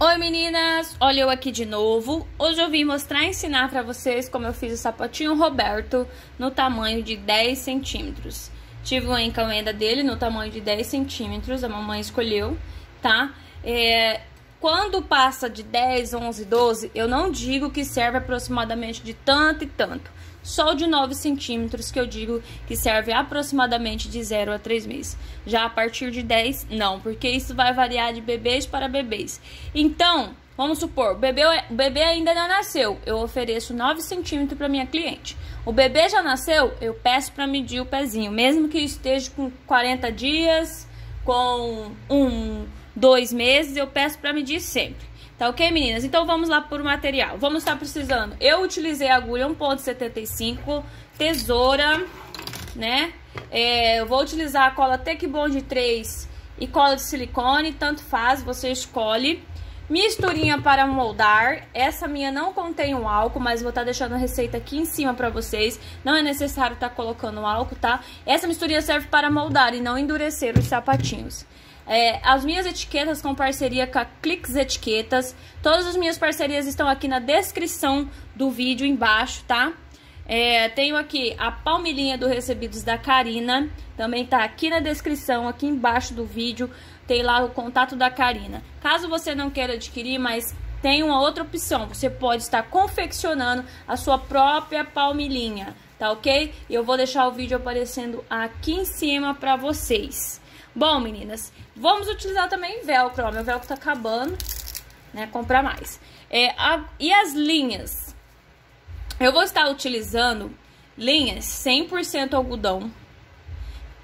Oi meninas, olha eu aqui de novo. Hoje eu vim mostrar e ensinar pra vocês como eu fiz o sapatinho Roberto no tamanho de 10 centímetros. Tive uma encomenda dele no tamanho de 10 centímetros, a mamãe escolheu, tá? É, quando passa de 10, 11, 12, eu não digo que serve aproximadamente de tanto e tanto. Só o de 9 centímetros que eu digo que serve aproximadamente de 0 a 3 meses. Já a partir de 10, não, porque isso vai variar de bebês para bebês. Então, vamos supor, o bebê, o bebê ainda não nasceu, eu ofereço 9 centímetros para minha cliente. O bebê já nasceu, eu peço para medir o pezinho, mesmo que esteja com 40 dias, com um, dois meses, eu peço para medir sempre. Tá ok, meninas? Então vamos lá por material. Vamos estar precisando. Eu utilizei agulha 1.75, tesoura, né? É, eu vou utilizar a cola Tec Bond 3 e cola de silicone, tanto faz, você escolhe. Misturinha para moldar. Essa minha não contém um álcool, mas vou estar deixando a receita aqui em cima para vocês. Não é necessário estar colocando álcool, tá? Essa misturinha serve para moldar e não endurecer os sapatinhos. É, as minhas etiquetas com parceria com a Clix Etiquetas. Todas as minhas parcerias estão aqui na descrição do vídeo embaixo, tá? É, tenho aqui a palmilhinha do Recebidos da Karina. Também tá aqui na descrição, aqui embaixo do vídeo. Tem lá o contato da Karina. Caso você não queira adquirir, mas tem uma outra opção. Você pode estar confeccionando a sua própria palmilhinha, tá ok? Eu vou deixar o vídeo aparecendo aqui em cima pra vocês. Bom, meninas, vamos utilizar também velcro, ó, meu velcro tá acabando, né, comprar mais. É, a, e as linhas? Eu vou estar utilizando linhas 100% algodão,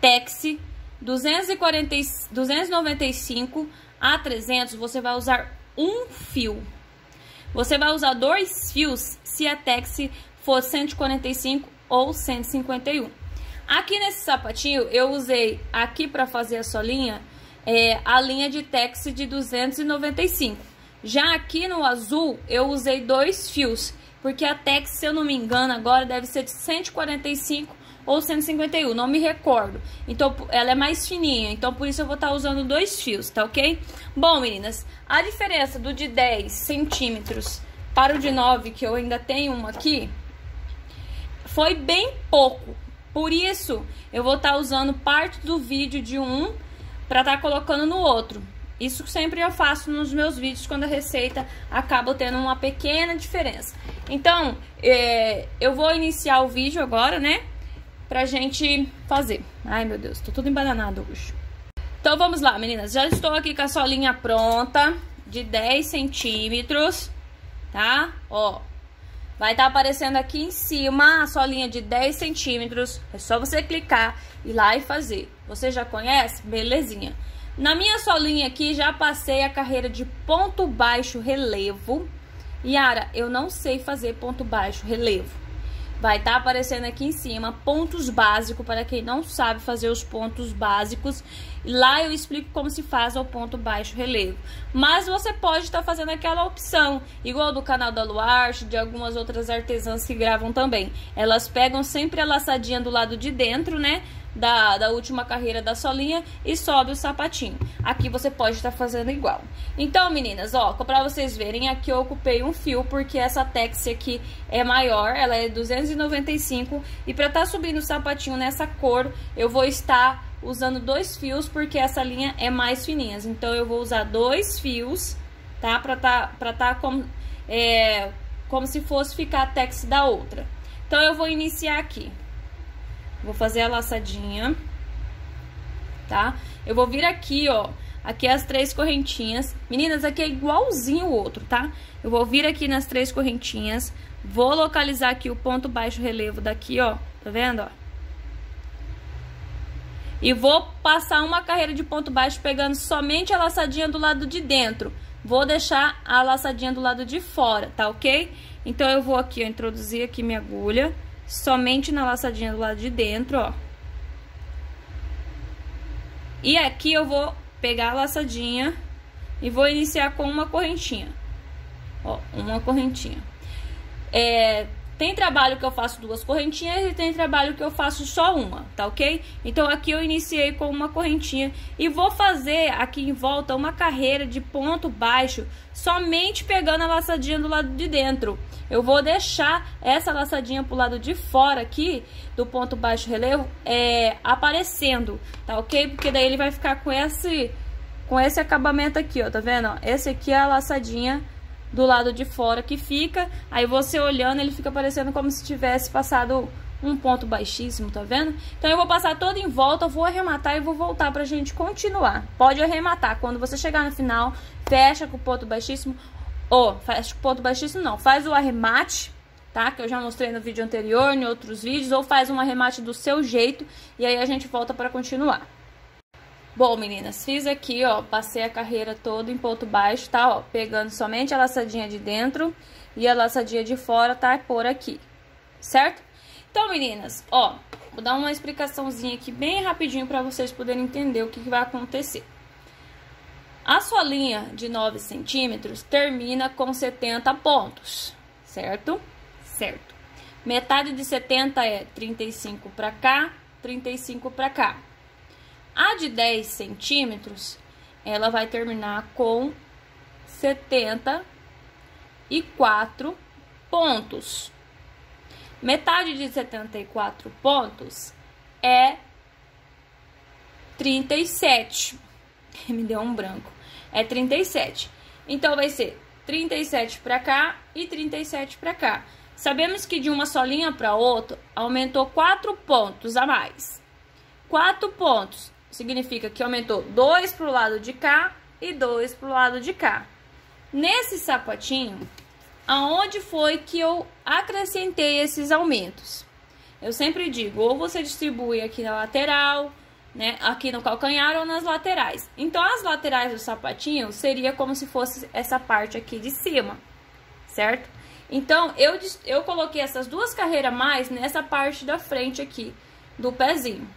Tex 240, 295 a 300, você vai usar um fio. Você vai usar dois fios se a Tex for 145 ou 151. Aqui nesse sapatinho, eu usei aqui para fazer a solinha, é, a linha de Tex de 295. Já aqui no azul, eu usei dois fios, porque a Tex, se eu não me engano, agora deve ser de 145 ou 151, não me recordo. Então, ela é mais fininha, então por isso eu vou estar tá usando dois fios, tá ok? Bom, meninas, a diferença do de 10 centímetros para o de 9, que eu ainda tenho uma aqui, foi bem pouco. Por isso, eu vou estar tá usando parte do vídeo de um para estar tá colocando no outro. Isso sempre eu faço nos meus vídeos quando a receita acaba tendo uma pequena diferença. Então, é, eu vou iniciar o vídeo agora, né? Pra gente fazer. Ai, meu Deus, tô tudo embananado hoje. Então, vamos lá, meninas. Já estou aqui com a solinha pronta de 10 centímetros, tá? Ó, Vai estar tá aparecendo aqui em cima a solinha de 10 centímetros. É só você clicar, ir lá e fazer. Você já conhece? Belezinha. Na minha solinha aqui, já passei a carreira de ponto baixo relevo. Yara, eu não sei fazer ponto baixo relevo. Vai estar tá aparecendo aqui em cima pontos básicos para quem não sabe fazer os pontos básicos. Lá eu explico como se faz o ponto baixo relevo. Mas você pode estar tá fazendo aquela opção, igual do canal da Luarte, de algumas outras artesãs que gravam também. Elas pegam sempre a laçadinha do lado de dentro, né? Da, da última carreira da solinha e sobe o sapatinho. Aqui você pode estar tá fazendo igual. Então, meninas, ó, pra vocês verem, aqui eu ocupei um fio, porque essa Texi aqui é maior, ela é 295, e pra estar tá subindo o sapatinho nessa cor, eu vou estar usando dois fios, porque essa linha é mais fininha. Então, eu vou usar dois fios, tá? Pra tá, pra tá como, é, como se fosse ficar a Texi da outra. Então, eu vou iniciar aqui. Vou fazer a laçadinha, tá? Eu vou vir aqui, ó, aqui as três correntinhas. Meninas, aqui é igualzinho o outro, tá? Eu vou vir aqui nas três correntinhas, vou localizar aqui o ponto baixo relevo daqui, ó, tá vendo, ó? E vou passar uma carreira de ponto baixo pegando somente a laçadinha do lado de dentro. Vou deixar a laçadinha do lado de fora, tá ok? Então, eu vou aqui, ó, introduzir aqui minha agulha somente na laçadinha do lado de dentro, ó. E aqui eu vou pegar a laçadinha e vou iniciar com uma correntinha. Ó, uma correntinha. É, tem trabalho que eu faço duas correntinhas e tem trabalho que eu faço só uma, tá ok? Então aqui eu iniciei com uma correntinha e vou fazer aqui em volta uma carreira de ponto baixo somente pegando a laçadinha do lado de dentro. Eu vou deixar essa laçadinha pro lado de fora aqui do ponto baixo relevo é, aparecendo, tá ok? Porque daí ele vai ficar com esse, com esse acabamento aqui, ó, tá vendo? Esse aqui é a laçadinha do lado de fora que fica. Aí você olhando, ele fica parecendo como se tivesse passado um ponto baixíssimo, tá vendo? Então eu vou passar todo em volta, vou arrematar e vou voltar pra gente continuar. Pode arrematar, quando você chegar no final, fecha com o ponto baixíssimo, ou fecha com o ponto baixíssimo não, faz o arremate, tá? Que eu já mostrei no vídeo anterior, em outros vídeos, ou faz um arremate do seu jeito, e aí a gente volta pra continuar. Bom, meninas, fiz aqui, ó, passei a carreira toda em ponto baixo, tá, ó, pegando somente a laçadinha de dentro e a laçadinha de fora tá por aqui, certo? Então, meninas, ó, vou dar uma explicaçãozinha aqui bem rapidinho pra vocês poderem entender o que, que vai acontecer. A sua linha de 9 centímetros termina com 70 pontos, certo? Certo. Metade de 70 é 35 pra cá, 35 pra cá. A de 10 centímetros, ela vai terminar com 74 pontos. Metade de 74 pontos é 37. Me deu um branco. É 37. Então, vai ser 37 para cá e 37 para cá. Sabemos que de uma solinha para outra aumentou 4 pontos a mais. 4 pontos significa que aumentou dois para o lado de cá e dois para o lado de cá. Nesse sapatinho, aonde foi que eu acrescentei esses aumentos? Eu sempre digo, ou você distribui aqui na lateral, né, aqui no calcanhar ou nas laterais. Então, as laterais do sapatinho seria como se fosse essa parte aqui de cima, certo? Então, eu, eu coloquei essas duas carreiras mais nessa parte da frente aqui do pezinho,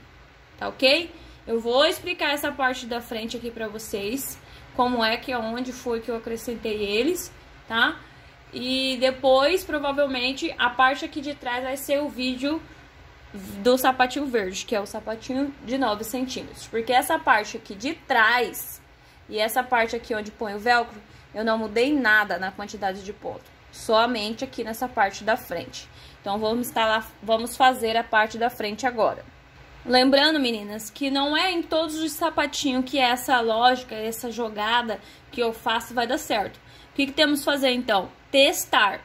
tá ok? Eu vou explicar essa parte da frente aqui pra vocês, como é que, onde foi que eu acrescentei eles, tá? E depois, provavelmente, a parte aqui de trás vai ser o vídeo do sapatinho verde, que é o sapatinho de 9 centímetros. Porque essa parte aqui de trás e essa parte aqui onde põe o velcro, eu não mudei nada na quantidade de ponto. Somente aqui nessa parte da frente. Então, vamos, instalar, vamos fazer a parte da frente agora. Lembrando, meninas, que não é em todos os sapatinhos que essa lógica, essa jogada que eu faço vai dar certo. O que, que temos que fazer, então? Testar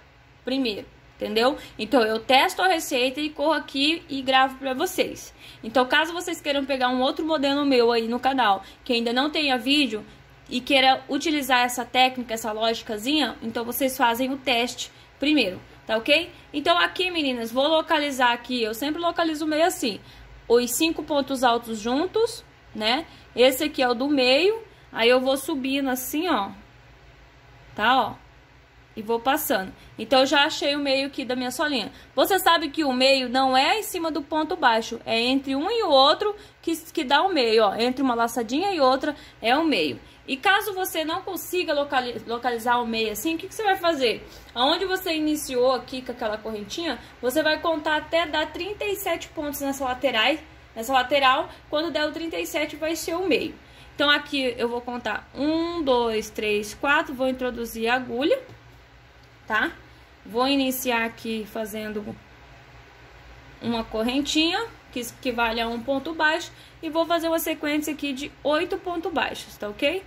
primeiro, entendeu? Então, eu testo a receita e corro aqui e gravo pra vocês. Então, caso vocês queiram pegar um outro modelo meu aí no canal, que ainda não tenha vídeo, e queira utilizar essa técnica, essa lógicazinha, então vocês fazem o teste primeiro, tá ok? Então, aqui, meninas, vou localizar aqui, eu sempre localizo meio assim os cinco pontos altos juntos, né? Esse aqui é o do meio, aí eu vou subindo assim, ó, tá, ó, e vou passando. Então, eu já achei o meio aqui da minha solinha. Você sabe que o meio não é em cima do ponto baixo, é entre um e o outro que, que dá o meio, ó. Entre uma laçadinha e outra é o meio. E caso você não consiga localizar o meio assim, o que, que, você vai fazer? Aonde você iniciou aqui com aquela correntinha, você vai contar até dar 37 pontos nessa lateral, nessa lateral, quando der o 37 vai ser o meio. Então aqui eu vou contar 1, 2, 3, 4, vou introduzir a agulha, tá? Vou iniciar aqui fazendo uma correntinha, que equivale a um ponto baixo, e vou fazer uma sequência aqui de oito pontos baixos, tá ok?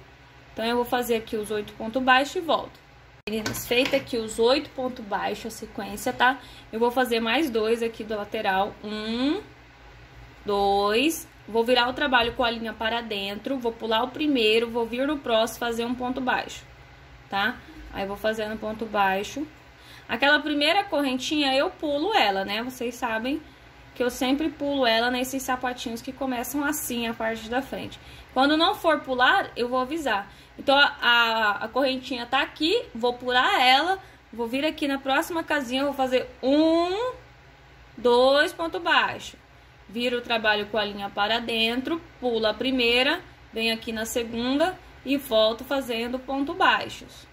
Então, eu vou fazer aqui os oito pontos baixos e volto. Meninas, feita aqui os oito pontos baixos, a sequência, tá? Eu vou fazer mais dois aqui do lateral. Um, dois. Vou virar o trabalho com a linha para dentro, vou pular o primeiro, vou vir no próximo fazer um ponto baixo, tá? Aí, vou fazendo ponto baixo. Aquela primeira correntinha, eu pulo ela, né? Vocês sabem que eu sempre pulo ela nesses sapatinhos que começam assim, a parte da frente. Quando não for pular, eu vou avisar. Então, a, a correntinha tá aqui, vou pular ela, vou vir aqui na próxima casinha, vou fazer um, dois ponto baixo. vira o trabalho com a linha para dentro, pula a primeira, vem aqui na segunda e volto fazendo ponto baixos,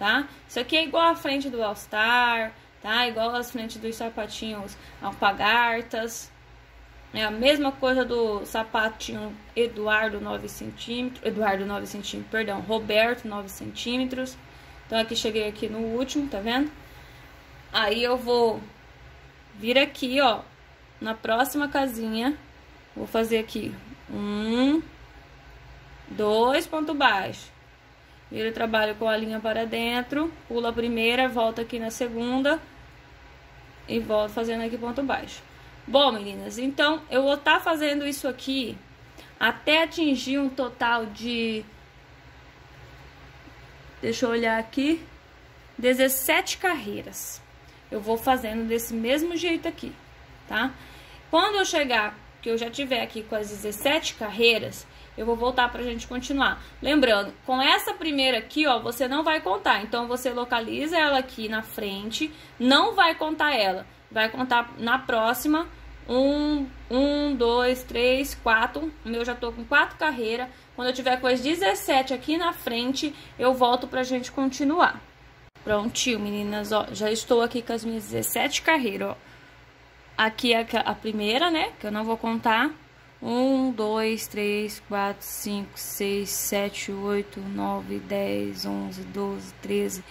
tá? Isso aqui é igual a frente do All Star, tá? Igual as frentes dos sapatinhos alpagartas. É a mesma coisa do sapatinho Eduardo 9 centímetros, Eduardo 9 centímetros, perdão, Roberto 9 centímetros. Então aqui cheguei aqui no último, tá vendo? Aí eu vou vir aqui, ó, na próxima casinha, vou fazer aqui um, dois pontos baixos. Vira o trabalho com a linha para dentro, pula a primeira, volta aqui na segunda e volto fazendo aqui ponto baixo. Bom, meninas, então eu vou estar tá fazendo isso aqui até atingir um total de. Deixa eu olhar aqui. 17 carreiras. Eu vou fazendo desse mesmo jeito aqui, tá? Quando eu chegar, que eu já tiver aqui com as 17 carreiras, eu vou voltar pra gente continuar. Lembrando, com essa primeira aqui, ó, você não vai contar. Então, você localiza ela aqui na frente, não vai contar ela. Vai contar na próxima um, um, dois, três, quatro. O meu já tô com quatro carreiras. Quando eu tiver com as 17 aqui na frente, eu volto pra gente continuar. Prontinho, meninas, ó. Já estou aqui com as minhas 17 carreiras, ó. Aqui é a primeira, né? Que eu não vou contar. 1, 2, 3, 4, 5, 6, 7, 8, 9, 10, 11, 12, 13,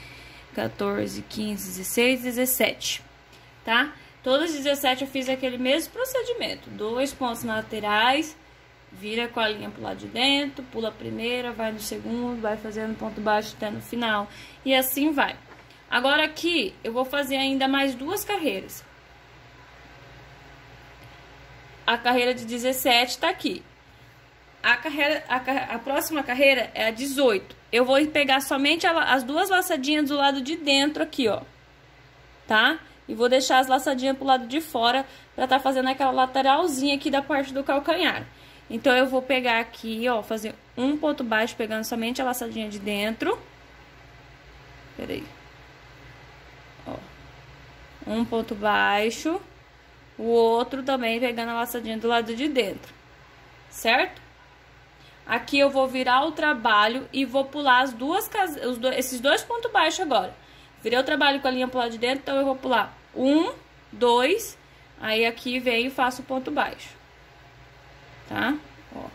14, 15, 16, 17, tá? Todas as 17 eu fiz aquele mesmo procedimento. Dois pontos laterais, vira com a linha pro lado de dentro, pula a primeira, vai no segundo, vai fazendo ponto baixo até no final. E assim vai. Agora aqui, eu vou fazer ainda mais duas carreiras. A carreira de 17 tá aqui. A, carreira, a, a próxima carreira é a 18. Eu vou pegar somente a, as duas laçadinhas do lado de dentro aqui, ó. Tá? E vou deixar as laçadinhas pro lado de fora pra tá fazendo aquela lateralzinha aqui da parte do calcanhar. Então, eu vou pegar aqui, ó, fazer um ponto baixo, pegando somente a laçadinha de dentro. Peraí. Ó. Um ponto baixo. O outro também pegando a laçadinha do lado de dentro. Certo? Aqui eu vou virar o trabalho e vou pular as duas os dois, esses dois pontos baixos agora. Virei o trabalho com a linha pro lado de dentro, então eu vou pular um, dois, aí aqui venho e faço ponto baixo, tá? Ó.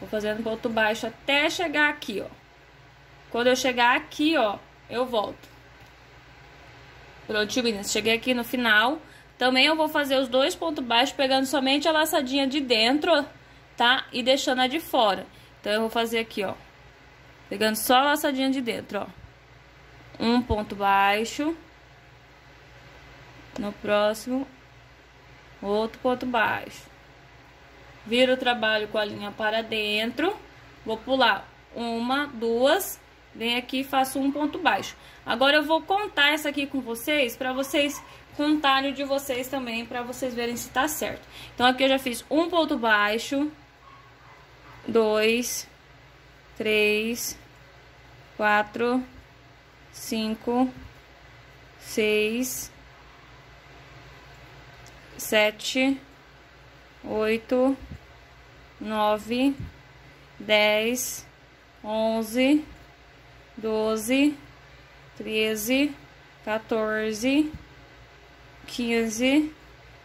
Vou fazendo ponto baixo até chegar aqui, ó. Quando eu chegar aqui, ó, eu volto. Pronto, meninas, cheguei aqui no final. Também eu vou fazer os dois pontos baixos, pegando somente a laçadinha de dentro, tá? E deixando a de fora. Então, eu vou fazer aqui, ó. Pegando só a laçadinha de dentro, ó. Um ponto baixo. No próximo, outro ponto baixo. Viro o trabalho com a linha para dentro. Vou pular uma, duas. Vem aqui e faço um ponto baixo. Agora eu vou contar essa aqui com vocês, para vocês contarem de vocês também, para vocês verem se tá certo. Então aqui eu já fiz um ponto baixo, dois, três, quatro, cinco, seis, sete, oito, nove, dez, onze, doze, treze, 14, 15,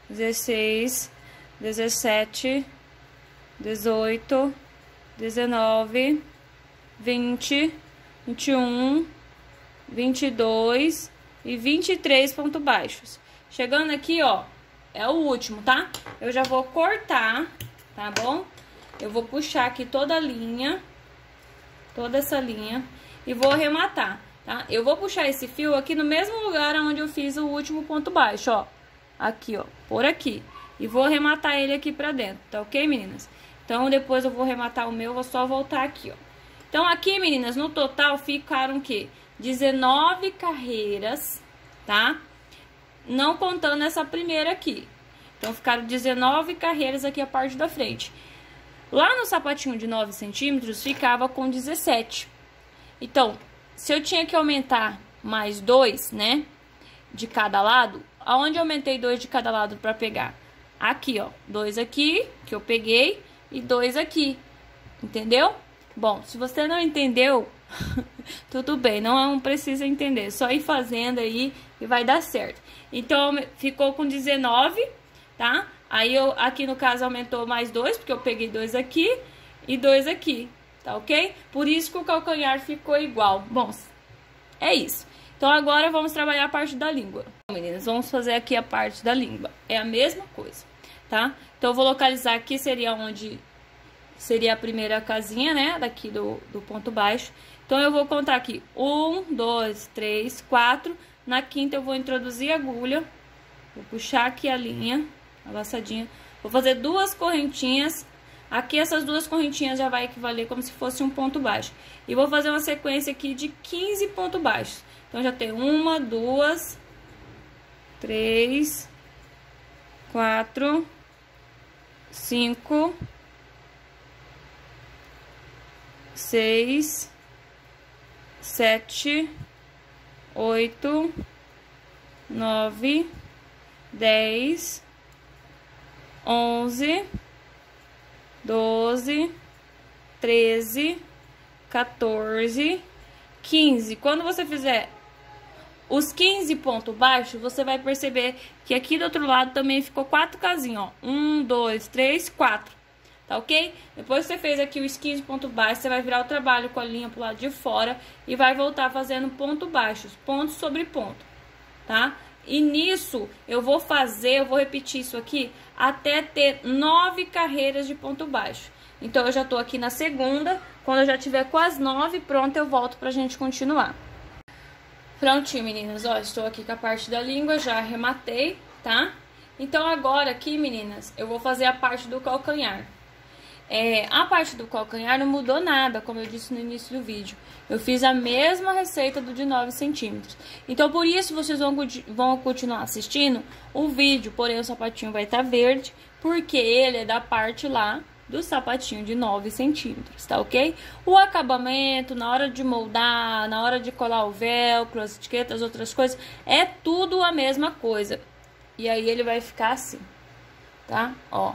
16, 17, 18, 19, 20, 21, 22 e 23 pontos baixos. Chegando aqui, ó, é o último, tá? Eu já vou cortar, tá bom? Eu vou puxar aqui toda a linha, toda essa linha, e vou arrematar, tá? Eu vou puxar esse fio aqui no mesmo lugar onde eu fiz o último ponto baixo, ó. Aqui, ó, por aqui. E vou arrematar ele aqui pra dentro, tá ok, meninas? Então, depois eu vou arrematar o meu, vou só voltar aqui, ó. Então, aqui, meninas, no total ficaram o quê? 19 carreiras, tá? Não contando essa primeira aqui. Então, ficaram 19 carreiras aqui a parte da frente. Lá no sapatinho de 9 centímetros, ficava com 17. Então, se eu tinha que aumentar mais dois, né? De cada lado. Aonde eu aumentei dois de cada lado para pegar? Aqui, ó. Dois aqui, que eu peguei, e dois aqui. Entendeu? Bom, se você não entendeu, tudo bem, não precisa entender. Só ir fazendo aí e vai dar certo. Então, ficou com 19, tá? Aí, eu, aqui no caso, aumentou mais dois, porque eu peguei dois aqui e dois aqui, tá ok? Por isso que o calcanhar ficou igual. Bom, é isso. Então, agora vamos trabalhar a parte da língua. Meninas, vamos fazer aqui a parte da língua. É a mesma coisa, tá? Então, eu vou localizar aqui, seria onde... Seria a primeira casinha, né? Daqui do, do ponto baixo. Então, eu vou contar aqui. Um, dois, três, quatro. Na quinta, eu vou introduzir a agulha. Vou puxar aqui a linha, a laçadinha. Vou fazer duas correntinhas. Aqui, essas duas correntinhas já vai equivaler como se fosse um ponto baixo. E vou fazer uma sequência aqui de 15 pontos baixos. Então, já tem uma, duas, três, quatro, cinco, seis, sete, oito, nove, dez, onze, doze, treze, 14, 15. Quando você fizer os 15 pontos baixos, você vai perceber que aqui do outro lado também ficou quatro casinhas, ó. Um, dois, três, quatro. Tá ok? Depois que você fez aqui os 15 pontos baixos, você vai virar o trabalho com a linha pro lado de fora e vai voltar fazendo ponto baixos, ponto sobre ponto, tá? E nisso, eu vou fazer, eu vou repetir isso aqui, até ter nove carreiras de ponto baixo. Então, eu já tô aqui na segunda, quando eu já tiver com as nove pronta, eu volto pra gente continuar. Prontinho, meninas, ó, estou aqui com a parte da língua, já arrematei, tá? Então, agora aqui, meninas, eu vou fazer a parte do calcanhar. É, a parte do calcanhar não mudou nada, como eu disse no início do vídeo. Eu fiz a mesma receita do de 9 centímetros. Então, por isso, vocês vão, vão continuar assistindo o vídeo, porém o sapatinho vai estar tá verde, porque ele é da parte lá do sapatinho de 9 centímetros, tá ok? O acabamento, na hora de moldar, na hora de colar o velcro, as etiquetas, outras coisas, é tudo a mesma coisa. E aí ele vai ficar assim, tá? Ó.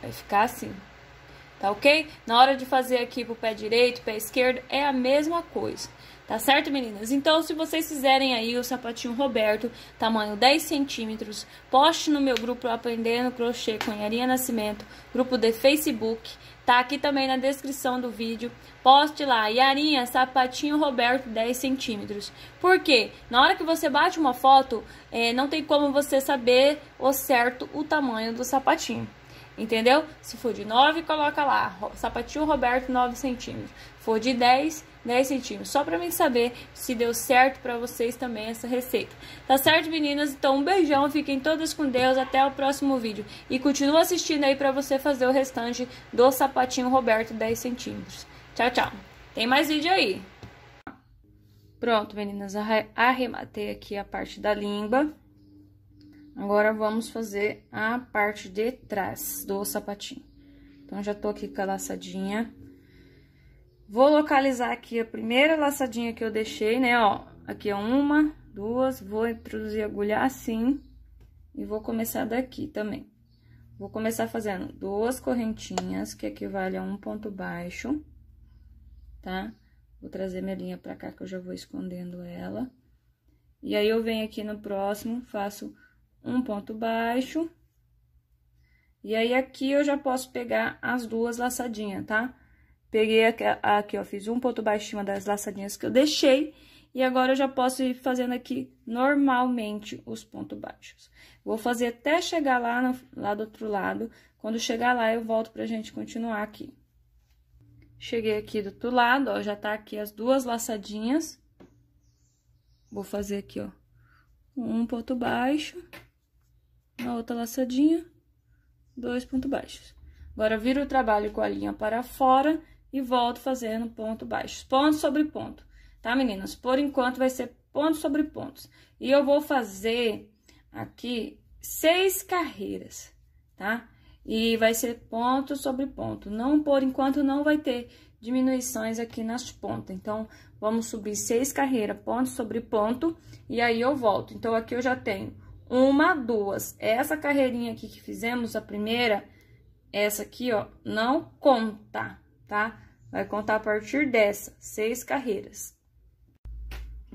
Vai ficar assim, tá ok? Na hora de fazer aqui pro pé direito, pé esquerdo, é a mesma coisa. Tá certo, meninas? Então, se vocês fizerem aí o sapatinho Roberto, tamanho 10 centímetros, poste no meu grupo Aprendendo Crochê com Yarinha Nascimento, grupo de Facebook, tá aqui também na descrição do vídeo. Poste lá, Yarinha, sapatinho Roberto 10 centímetros. Por quê? Na hora que você bate uma foto, é, não tem como você saber o certo o tamanho do sapatinho. Entendeu? Se for de 9, coloca lá, sapatinho Roberto 9 centímetros. For de 10, 10 centímetros. Só pra mim saber se deu certo pra vocês também essa receita. Tá certo, meninas? Então, um beijão, fiquem todas com Deus, até o próximo vídeo. E continua assistindo aí pra você fazer o restante do sapatinho Roberto 10 centímetros. Tchau, tchau. Tem mais vídeo aí. Pronto, meninas, arrematei aqui a parte da língua. Agora, vamos fazer a parte de trás do sapatinho. Então, já tô aqui com a laçadinha. Vou localizar aqui a primeira laçadinha que eu deixei, né, ó. Aqui é uma, duas, vou introduzir a agulha assim. E vou começar daqui também. Vou começar fazendo duas correntinhas, que equivale a um ponto baixo, tá? Vou trazer minha linha pra cá, que eu já vou escondendo ela. E aí, eu venho aqui no próximo, faço um ponto baixo. E aí, aqui eu já posso pegar as duas laçadinhas, tá? Peguei aqui, aqui, ó, fiz um ponto baixo em cima das laçadinhas que eu deixei. E agora, eu já posso ir fazendo aqui normalmente os pontos baixos. Vou fazer até chegar lá, no, lá do outro lado. Quando chegar lá, eu volto pra gente continuar aqui. Cheguei aqui do outro lado, ó, já tá aqui as duas laçadinhas. Vou fazer aqui, ó, um ponto baixo na outra laçadinha, dois pontos baixos. Agora, viro o trabalho com a linha para fora e volto fazendo ponto baixo, ponto sobre ponto, tá, meninas? Por enquanto, vai ser ponto sobre pontos. E eu vou fazer aqui seis carreiras, tá? E vai ser ponto sobre ponto. Não, por enquanto, não vai ter diminuições aqui nas pontas. Então, vamos subir seis carreiras, ponto sobre ponto, e aí eu volto. Então, aqui eu já tenho uma, duas. Essa carreirinha aqui que fizemos, a primeira, essa aqui, ó, não conta, tá? Vai contar a partir dessa, seis carreiras.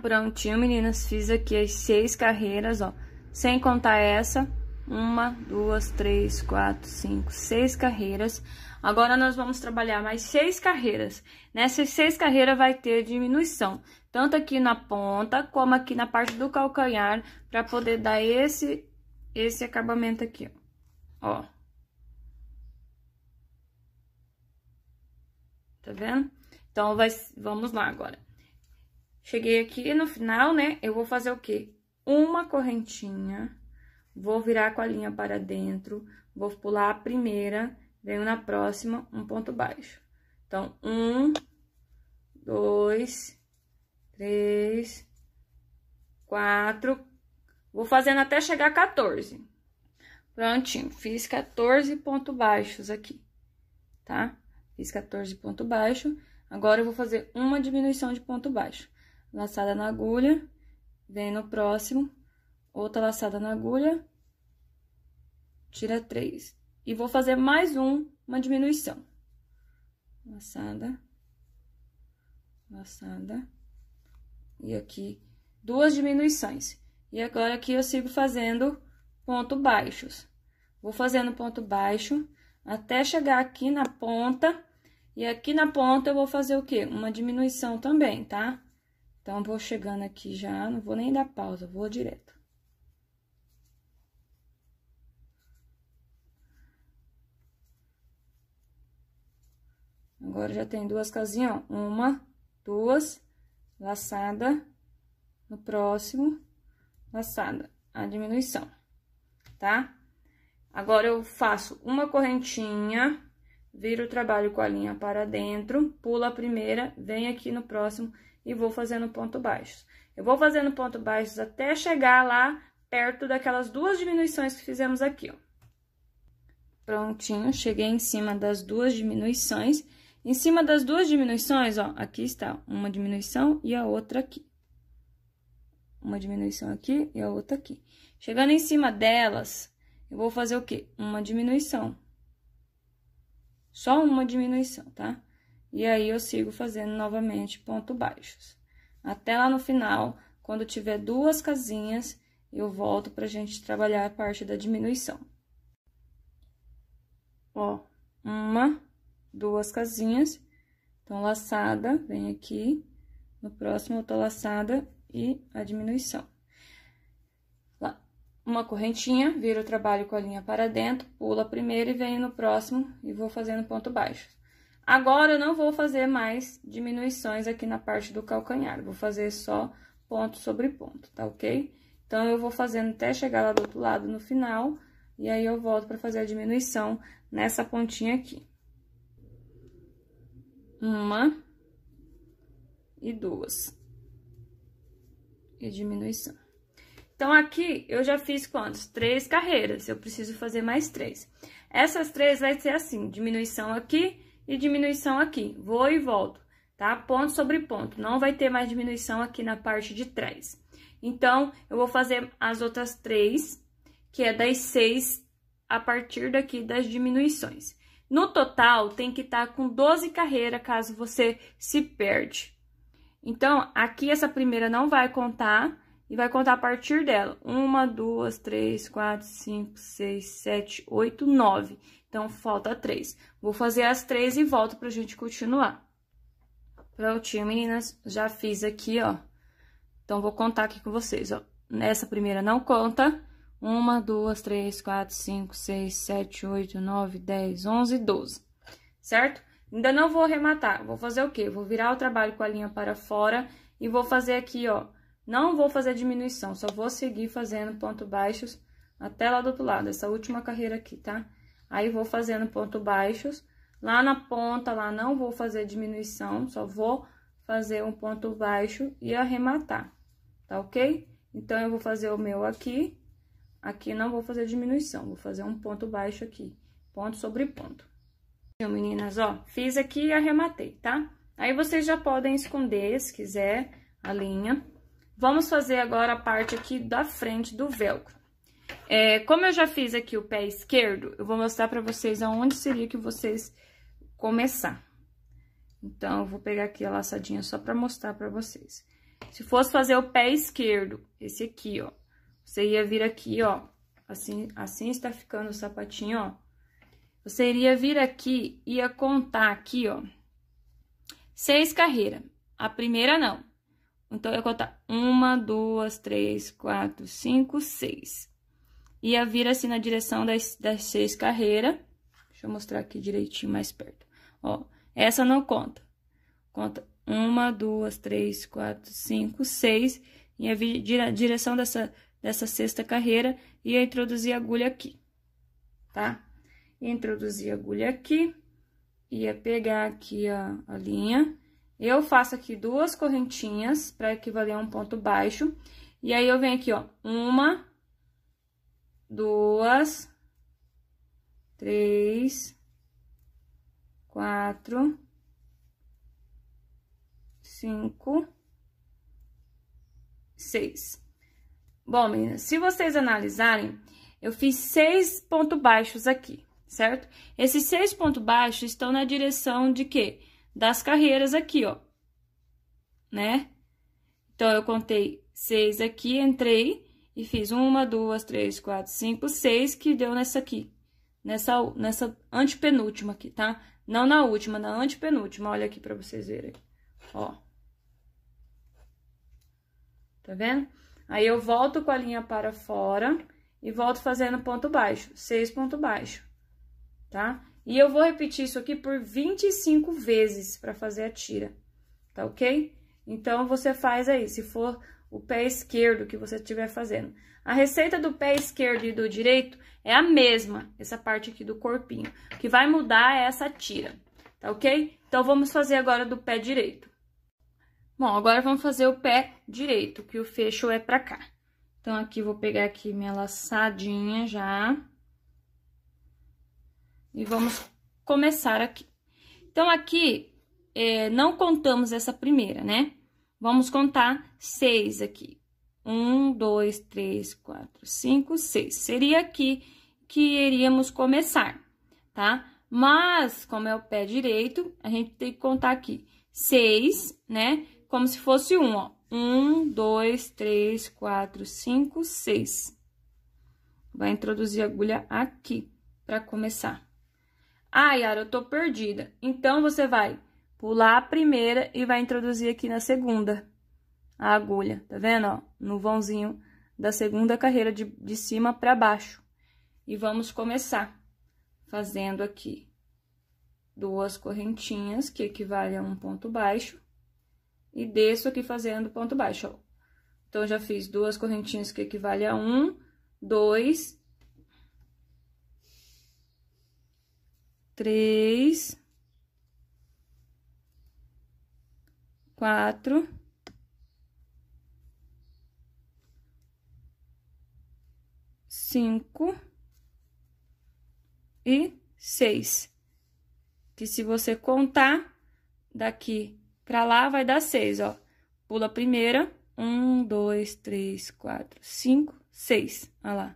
Prontinho, meninas, fiz aqui as seis carreiras, ó, sem contar essa, uma, duas, três, quatro, cinco, seis carreiras. Agora, nós vamos trabalhar mais seis carreiras. Nessas seis carreiras vai ter diminuição, tanto aqui na ponta, como aqui na parte do calcanhar, para poder dar esse, esse acabamento aqui, ó. Tá vendo? Então, vai, vamos lá agora. Cheguei aqui no final, né? Eu vou fazer o quê? Uma correntinha, vou virar com a linha para dentro, vou pular a primeira venho na próxima, um ponto baixo. Então, um, dois, três, quatro, vou fazendo até chegar a 14. Prontinho, fiz 14 pontos baixos aqui, tá? Fiz 14 pontos baixos. Agora, eu vou fazer uma diminuição de ponto baixo. Laçada na agulha, vem no próximo, outra laçada na agulha, tira três e vou fazer mais um, uma diminuição. Laçada, laçada, e aqui duas diminuições. E agora aqui eu sigo fazendo ponto baixos. Vou fazendo ponto baixo até chegar aqui na ponta, e aqui na ponta eu vou fazer o quê? Uma diminuição também, tá? Então, vou chegando aqui já, não vou nem dar pausa, vou direto. Agora, já tem duas casinhas, ó. Uma, duas, laçada, no próximo, laçada, a diminuição, tá? Agora, eu faço uma correntinha, viro o trabalho com a linha para dentro, pulo a primeira, venho aqui no próximo e vou fazendo ponto baixos. Eu vou fazendo ponto baixos até chegar lá perto daquelas duas diminuições que fizemos aqui, ó. Prontinho, cheguei em cima das duas diminuições em cima das duas diminuições, ó, aqui está uma diminuição e a outra aqui. Uma diminuição aqui e a outra aqui. Chegando em cima delas, eu vou fazer o quê? Uma diminuição. Só uma diminuição, tá? E aí, eu sigo fazendo novamente ponto baixos. Até lá no final, quando tiver duas casinhas, eu volto pra gente trabalhar a parte da diminuição. Ó, uma duas casinhas. Então, laçada, vem aqui. No próximo, outra laçada e a diminuição. Uma correntinha, viro o trabalho com a linha para dentro, pulo a primeira e venho no próximo e vou fazendo ponto baixo. Agora, eu não vou fazer mais diminuições aqui na parte do calcanhar, vou fazer só ponto sobre ponto, tá ok? Então, eu vou fazendo até chegar lá do outro lado no final, e aí eu volto para fazer a diminuição nessa pontinha aqui uma e duas. E diminuição. Então, aqui, eu já fiz quantos? Três carreiras, eu preciso fazer mais três. Essas três vai ser assim, diminuição aqui e diminuição aqui. Vou e volto, tá? Ponto sobre ponto, não vai ter mais diminuição aqui na parte de trás. Então, eu vou fazer as outras três, que é das seis a partir daqui das diminuições. No total, tem que estar tá com 12 carreiras caso você se perde. Então, aqui essa primeira não vai contar e vai contar a partir dela. Uma, duas, três, quatro, cinco, seis, sete, oito, nove. Então, falta três. Vou fazer as três e volto pra gente continuar. Prontinho, meninas. Já fiz aqui, ó. Então, vou contar aqui com vocês, ó. Nessa primeira não conta. Uma, duas, três, quatro, cinco, seis, sete, oito, nove, dez, onze, doze. Certo? Ainda não vou arrematar. Vou fazer o quê? Vou virar o trabalho com a linha para fora e vou fazer aqui, ó. Não vou fazer diminuição, só vou seguir fazendo ponto baixos até lá do outro lado, essa última carreira aqui, tá? Aí, vou fazendo ponto baixos. Lá na ponta, lá não vou fazer diminuição, só vou fazer um ponto baixo e arrematar, tá ok? Então, eu vou fazer o meu aqui Aqui não vou fazer diminuição, vou fazer um ponto baixo aqui, ponto sobre ponto. Meninas, ó, fiz aqui e arrematei, tá? Aí vocês já podem esconder, se quiser, a linha. Vamos fazer agora a parte aqui da frente do velcro. É, como eu já fiz aqui o pé esquerdo, eu vou mostrar pra vocês aonde seria que vocês começar. Então, eu vou pegar aqui a laçadinha só pra mostrar pra vocês. Se fosse fazer o pé esquerdo, esse aqui, ó, você ia vir aqui, ó, assim, assim está ficando o sapatinho, ó. Você iria vir aqui, ia contar aqui, ó, seis carreiras. A primeira não. Então, eu ia contar uma, duas, três, quatro, cinco, seis. Ia vir assim na direção das, das seis carreiras. Deixa eu mostrar aqui direitinho mais perto. Ó, essa não conta. Conta uma, duas, três, quatro, cinco, seis. Ia vir na direção dessa, dessa sexta carreira. Ia introduzir a agulha aqui, tá? Ia introduzir a agulha aqui. Ia pegar aqui a, a linha eu faço aqui duas correntinhas para equivaler a um ponto baixo. E aí, eu venho aqui, ó, uma, duas, três, quatro, cinco, seis. Bom, meninas, se vocês analisarem, eu fiz seis pontos baixos aqui, certo? Esses seis pontos baixos estão na direção de quê? das carreiras aqui, ó, né? Então, eu contei seis aqui, entrei e fiz uma, duas, três, quatro, cinco, seis, que deu nessa aqui, nessa, nessa antepenúltima aqui, tá? Não na última, na antepenúltima, olha aqui pra vocês verem, ó. Tá vendo? Aí, eu volto com a linha para fora e volto fazendo ponto baixo, seis ponto baixo, tá? E eu vou repetir isso aqui por 25 vezes para fazer a tira, tá ok? Então, você faz aí, se for o pé esquerdo que você estiver fazendo. A receita do pé esquerdo e do direito é a mesma, essa parte aqui do corpinho. O que vai mudar é essa tira, tá ok? Então, vamos fazer agora do pé direito. Bom, agora vamos fazer o pé direito, que o fecho é pra cá. Então, aqui, vou pegar aqui minha laçadinha já e vamos começar aqui. Então, aqui, é, não contamos essa primeira, né? Vamos contar seis aqui. Um, dois, três, quatro, cinco, seis. Seria aqui que iríamos começar, tá? Mas, como é o pé direito, a gente tem que contar aqui seis, né? Como se fosse um, ó. Um, dois, três, quatro, cinco, seis. Vai introduzir a agulha aqui para começar. Ah, Yara, eu tô perdida. Então, você vai pular a primeira e vai introduzir aqui na segunda a agulha, tá vendo, ó? No vãozinho da segunda carreira de, de cima para baixo. E vamos começar fazendo aqui duas correntinhas, que equivale a um ponto baixo, e desço aqui fazendo ponto baixo, ó. Então, já fiz duas correntinhas que equivale a um, dois três, quatro, cinco e seis. Que se você contar daqui pra lá, vai dar seis, ó. Pula a primeira, um, dois, três, quatro, cinco, seis. Olha lá.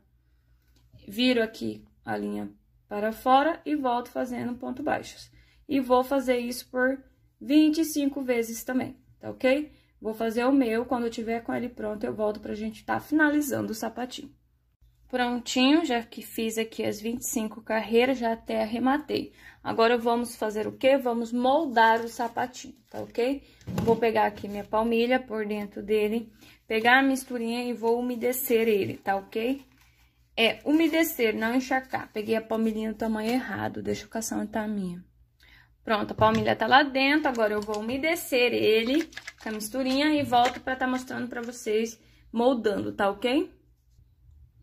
Viro aqui a linha para fora e volto fazendo ponto baixos. E vou fazer isso por 25 vezes também, tá ok? Vou fazer o meu, quando eu tiver com ele pronto, eu volto pra gente tá finalizando o sapatinho. Prontinho, já que fiz aqui as 25 carreiras, já até arrematei. Agora, vamos fazer o quê? Vamos moldar o sapatinho, tá ok? Vou pegar aqui minha palmilha por dentro dele, pegar a misturinha e vou umedecer ele, tá ok? é umedecer, não encharcar. Peguei a palmilha no tamanho errado, deixa eu caçar onde tá a minha. Pronto, a palmilha tá lá dentro, agora eu vou umedecer ele com a misturinha e volto pra tá mostrando pra vocês moldando, tá ok?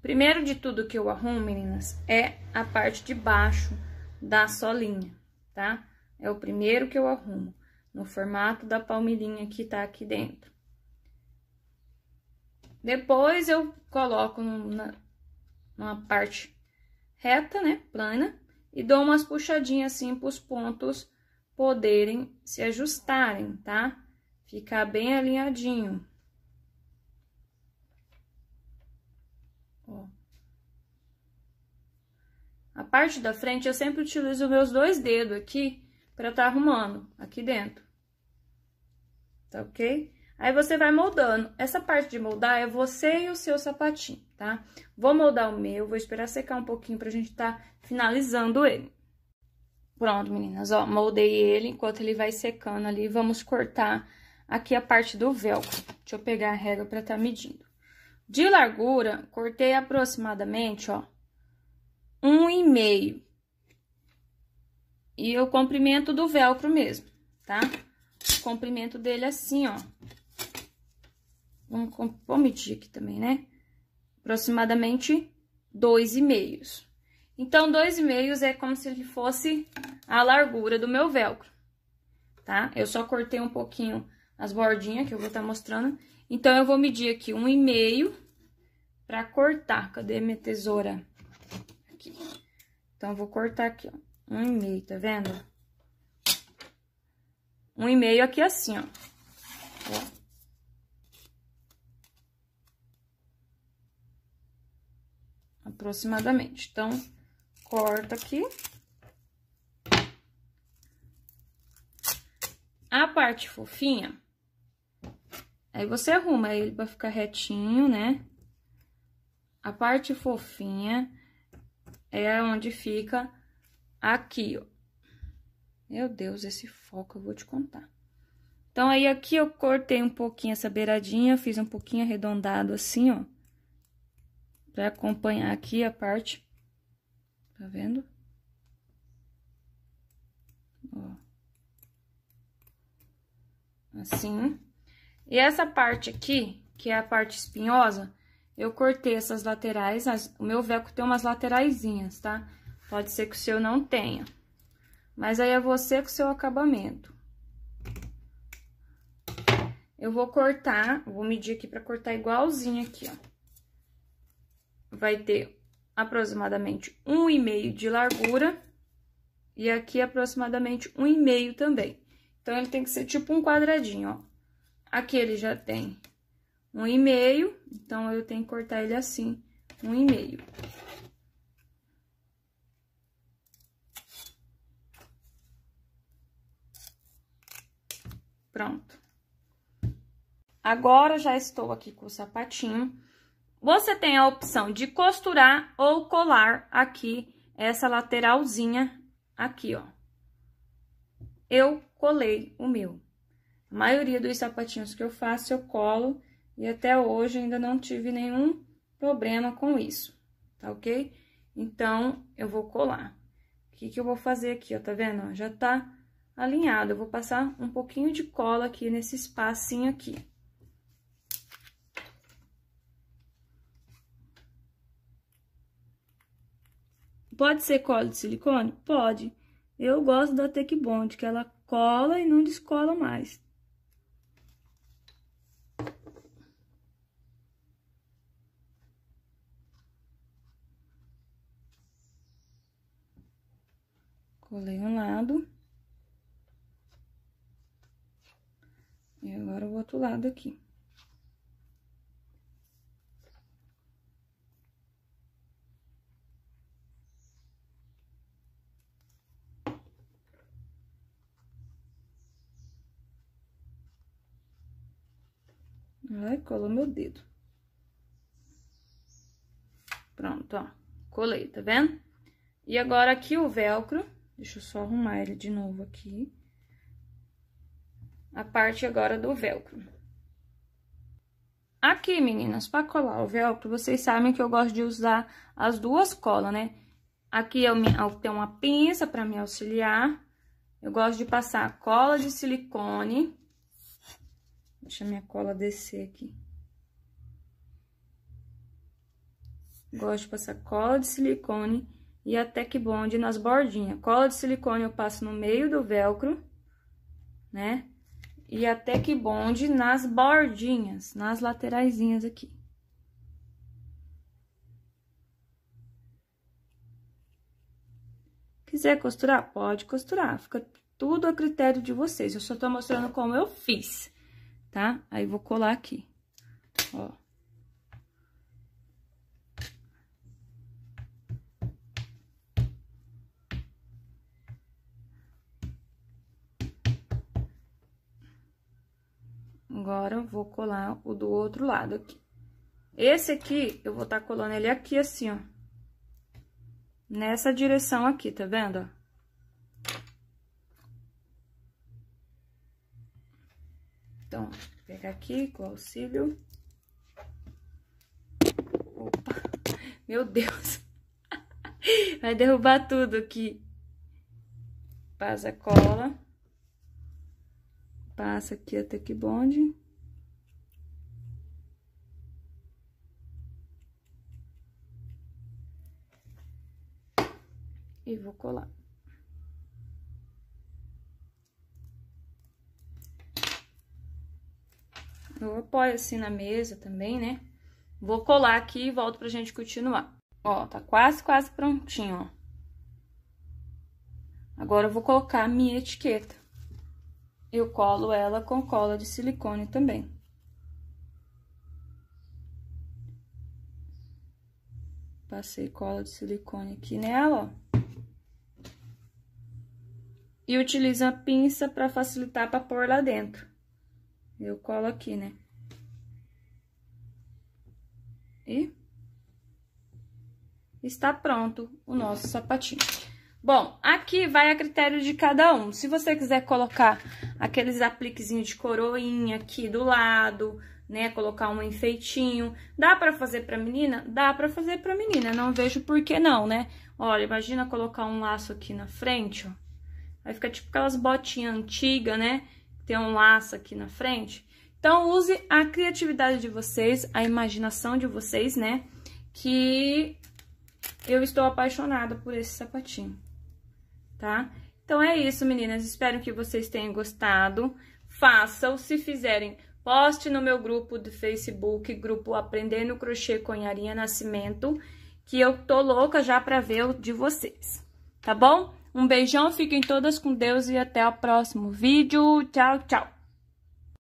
Primeiro de tudo que eu arrumo, meninas, é a parte de baixo da solinha, tá? É o primeiro que eu arrumo, no formato da palmilhinha que tá aqui dentro. Depois, eu coloco numa parte reta, né, plana, e dou umas puxadinhas assim para os pontos poderem se ajustarem, tá? Ficar bem alinhadinho. A parte da frente, eu sempre utilizo meus dois dedos aqui para estar tá arrumando aqui dentro. Tá ok? Aí você vai moldando. Essa parte de moldar é você e o seu sapatinho, tá? Vou moldar o meu, vou esperar secar um pouquinho pra gente tá finalizando ele. Pronto, meninas, ó, moldei ele enquanto ele vai secando ali. Vamos cortar aqui a parte do velcro. Deixa eu pegar a régua pra tá medindo. De largura, cortei aproximadamente, ó, um e meio. E o comprimento do velcro mesmo, tá? O comprimento dele assim, ó. Vamos, vamos medir aqui também, né? Aproximadamente dois e meios. Então, dois e meios é como se ele fosse a largura do meu velcro, tá? Eu só cortei um pouquinho as bordinhas que eu vou estar tá mostrando. Então, eu vou medir aqui um e meio pra cortar. Cadê minha tesoura? Aqui. Então, vou cortar aqui, ó, um e meio, tá vendo? Um e meio aqui assim, ó. ó. Aproximadamente. Então, corta aqui. A parte fofinha, aí você arruma ele pra ficar retinho, né? A parte fofinha, é onde fica aqui, ó. Meu Deus, esse foco eu vou te contar. Então, aí aqui eu cortei um pouquinho essa beiradinha, fiz um pouquinho arredondado assim, ó. Pra acompanhar aqui a parte. Tá vendo? Ó. Assim. E essa parte aqui, que é a parte espinhosa, eu cortei essas laterais, as, o meu velcro tem umas lateraisinhas, tá? Pode ser que o seu não tenha. Mas aí é você com o seu acabamento. Eu vou cortar, vou medir aqui pra cortar igualzinho aqui, ó. Vai ter aproximadamente um e meio de largura e aqui aproximadamente um e meio também. Então, ele tem que ser tipo um quadradinho, ó. Aqui ele já tem um e meio, então eu tenho que cortar ele assim, um e meio. Pronto. Agora, já estou aqui com o sapatinho. Você tem a opção de costurar ou colar aqui essa lateralzinha aqui, ó. Eu colei o meu. A maioria dos sapatinhos que eu faço, eu colo e até hoje ainda não tive nenhum problema com isso, tá ok? Então, eu vou colar. O que que eu vou fazer aqui, ó, tá vendo? Já tá alinhado. Eu vou passar um pouquinho de cola aqui nesse espacinho aqui. Pode ser cola de silicone? Pode. Eu gosto da Tech Bond, que ela cola e não descola mais. Colei um lado. E agora o outro lado aqui. Ai, colou meu dedo. Pronto, ó. Colei, tá vendo? E agora aqui o velcro Deixa eu só arrumar ele de novo aqui. A parte agora do velcro. Aqui, meninas, para colar o velcro, vocês sabem que eu gosto de usar as duas colas, né? Aqui eu, eu tenho uma pinça para me auxiliar. Eu gosto de passar cola de silicone. Deixa minha cola descer aqui. Gosto de passar cola de silicone e a Tech Bond nas bordinhas. Cola de silicone eu passo no meio do velcro, né? E a Tech Bond nas bordinhas, nas lateraisinhas aqui. Quiser costurar? Pode costurar, fica tudo a critério de vocês. Eu só tô mostrando como eu fiz, tá? Aí, vou colar aqui, ó. Agora, vou colar o do outro lado aqui. Esse aqui, eu vou tá colando ele aqui assim, ó. Nessa direção aqui, tá vendo, ó? Então, pegar aqui com o auxílio. Opa, meu Deus. Vai derrubar tudo aqui. Passa cola. Passa aqui até que bonde. E vou colar. Eu apoio assim na mesa também, né? Vou colar aqui e volto pra gente continuar. Ó, tá quase, quase prontinho, ó. Agora, eu vou colocar a minha etiqueta. Eu colo ela com cola de silicone também. Passei cola de silicone aqui nela, ó. E utilizo a pinça para facilitar para pôr lá dentro. Eu colo aqui, né? E está pronto o nosso sapatinho. Bom, aqui vai a critério de cada um. Se você quiser colocar aqueles apliquezinhos de coroinha aqui do lado, né, colocar um enfeitinho, dá para fazer para menina? Dá para fazer para menina, não vejo por que não, né? Olha, imagina colocar um laço aqui na frente, ó. Vai ficar tipo aquelas botinhas antigas, né? Tem um laço aqui na frente. Então, use a criatividade de vocês, a imaginação de vocês, né? Que eu estou apaixonada por esse sapatinho, tá? Então, é isso, meninas. Espero que vocês tenham gostado. Façam, se fizerem, poste no meu grupo do Facebook, grupo Aprendendo Crochê com Yarinha Nascimento, que eu tô louca já pra ver o de vocês, tá bom? Um beijão, fiquem todas com Deus e até o próximo vídeo. Tchau, tchau!